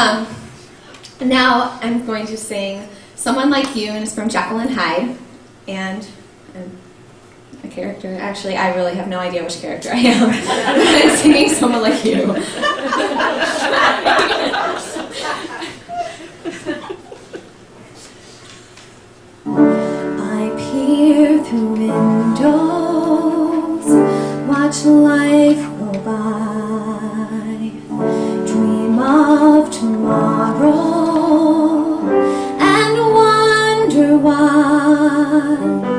Um, now I'm going to sing Someone Like You, and it's from Jekyll and Hyde. And I'm a character, actually, I really have no idea which character I am. I'm singing Someone Like You. I peer through windows, watch life go by. wonder.